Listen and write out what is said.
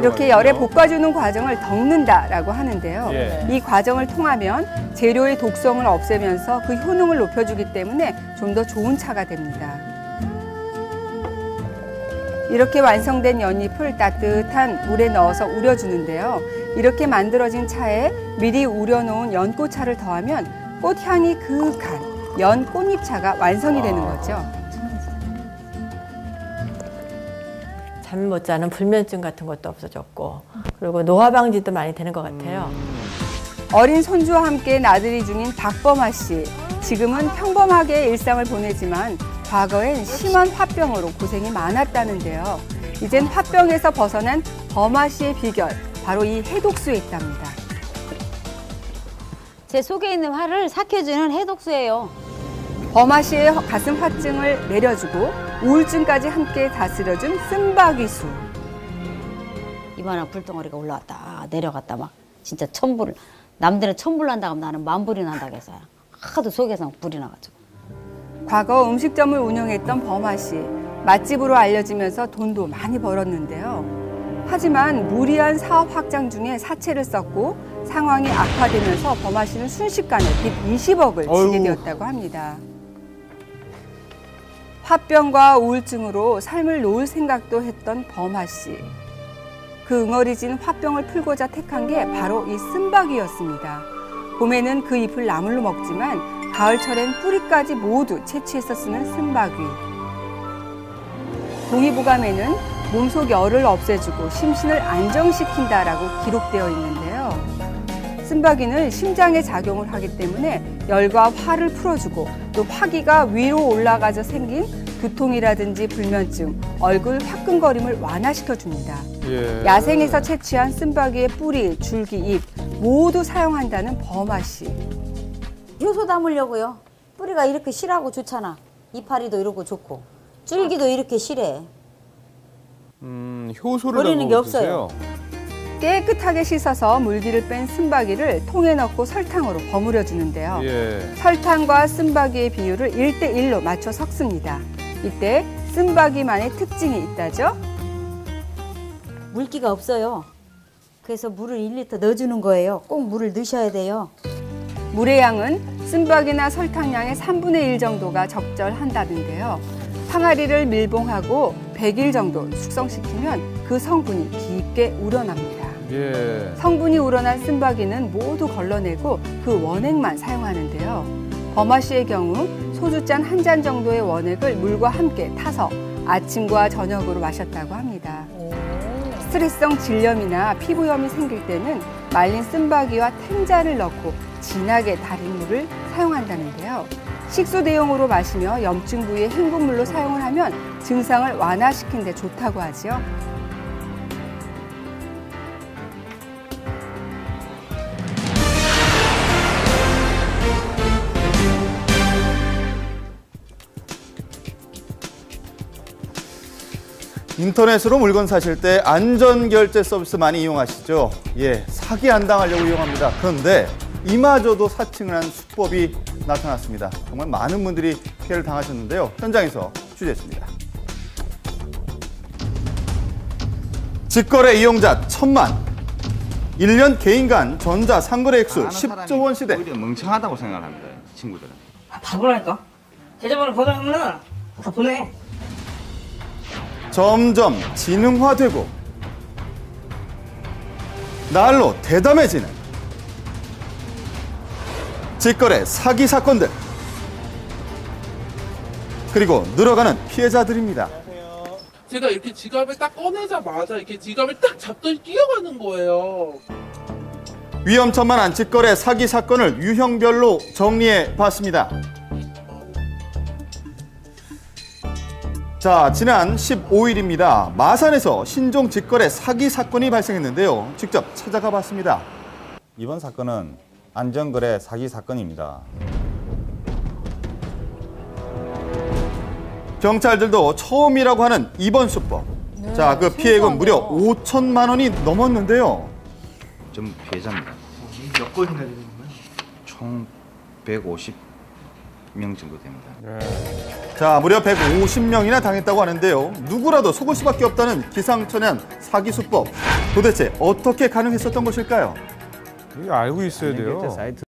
이렇게 열에 볶아주는 과정을 덮는다라고 하는데요. 예. 이 과정을 통하면 재료의 독성을 없애면서 그 효능을 높여주기 때문에 좀 더 좋은 차가 됩니다. 이렇게 완성된 연잎을 따뜻한 물에 넣어서 우려주는데요. 이렇게 만들어진 차에 미리 우려놓은 연꽃차를 더하면 꽃향이 그윽한 연 꽃잎차가 완성이 되는 거죠. 잠 못 자는 불면증 같은 것도 없어졌고 그리고 노화 방지도 많이 되는 것 같아요. 어린 손주와 함께 나들이 중인 박범아 씨. 지금은 평범하게 일상을 보내지만 과거엔 심한 화병으로 고생이 많았다는데요. 이젠 화병에서 벗어난 범아 씨의 비결, 바로 이 해독수에 있답니다. 제 속에 있는 화를 삭혀주는 해독수예요. 범아 씨의 가슴 화증을 내려주고 우울증까지 함께 다스려준 쓴바귀수. 이만한 불덩어리가 올라왔다 내려갔다 막 진짜 천불 남들은 천불 난다 하면 나는 만불이 난다고 해서요. 하도 속에서 불이 나가지고. 과거 음식점을 운영했던 범아 씨. 맛집으로 알려지면서 돈도 많이 벌었는데요. 하지만 무리한 사업 확장 중에 사채를 썼고 상황이 악화되면서 범아 씨는 순식간에 빚 20억을 지게. 되었다고 합니다. 화병과 우울증으로 삶을 놓을 생각도 했던 범아 씨. 그 응어리진 화병을 풀고자 택한 게 바로 이 쓴박이였습니다. 봄에는 그 잎을 나물로 먹지만 가을철엔 뿌리까지 모두 채취해서 쓰는 쓴박이. 동의보감에는 몸속 열을 없애주고 심신을 안정시킨다라고 기록되어 있는데요. 쓴바귀는 심장에 작용을 하기 때문에 열과 화를 풀어주고 또 화기가 위로 올라가져 생긴 두통이라든지 불면증, 얼굴 화끈거림을 완화시켜 줍니다. 예. 야생에서 채취한 쓴바귀의 뿌리, 줄기, 잎 모두 사용한다는 범아 씨. 효소 담으려고요. 뿌리가 이렇게 실하고 좋잖아. 이파리도 이러고 좋고. 줄기도 이렇게 실해. 음, 효소를 버리는 게 없어요. 드세요. 깨끗하게 씻어서 물기를 뺀 쓴바귀를 통에 넣고 설탕으로 버무려 주는데요. 예. 설탕과 쓴바귀의 비율을 1대1로 맞춰 섞습니다. 이때 쓴바귀만의 특징이 있다죠. 물기가 없어요. 그래서 물을 1리터 넣어주는 거예요. 꼭 물을 넣으셔야 돼요. 물의 양은 쓴바귀나 설탕량의 3분의 1 정도가 적절한다는데요. 항아리를 밀봉하고 100일 정도 숙성시키면 그 성분이 깊게 우러납니다. 예. 성분이 우러난 쓴바귀는 모두 걸러내고 그 원액만 사용하는데요. 씨의 경우 소주잔 한 잔 정도의 원액을 물과 함께 타서 아침과 저녁으로 마셨다고 합니다. 스트레스성 질염이나 피부염이 생길 때는 말린 쓴바귀와 탱자를 넣고 진하게 달인 물을 사용한다는데요. 식수 대용으로 마시며 염증 부위에 헹굼물로 사용을 하면 증상을 완화시키는 데 좋다고 하지요. 인터넷으로 물건 사실 때 안전결제 서비스 많이 이용하시죠? 예, 사기 안 당하려고 이용합니다. 그런데 이마저도 사칭을 한 수법이 나타났습니다. 정말 많은 분들이 피해를 당하셨는데요. 현장에서 취재했습니다. 직거래 이용자 천만, 1년 개인 간 전자 상거래 액수 아는 사람이 10조 원 시대. 오히려 멍청하다고 생각합니다. 친구들은. 아, 바보라니까. 계좌번호 보내면은 다 보내. 점점 지능화되고 날로 대담해지는 직거래 사기 사건들 그리고 늘어가는 피해자들입니다. 제가 이렇게 지갑을 딱 꺼내자마자 이렇게 지갑을 딱 잡더니 뛰어가는 거예요. 위험천만한 직거래 사기 사건을 유형별로 정리해 봤습니다. 자, 지난 15일입니다. 마산에서 신종 직거래 사기 사건이 발생했는데요. 직접 찾아가 봤습니다. 이번 사건은 안전거래 사기 사건입니다. 경찰들도 처음이라고 하는 이번 수법. 자, 그 피해액은 무려 5천만 원이 넘었는데요. 전 피해자입니다. 몇 건이나 되는 거예요? 총 150, 명 정도 됩니다. 네. 자, 무려 150명이나 당했다고 하는데요. 누구라도 속을 수밖에 없다는 기상천외한 사기 수법. 도대체 어떻게 가능했었던 것일까요? 이거 알고 있어야 돼요.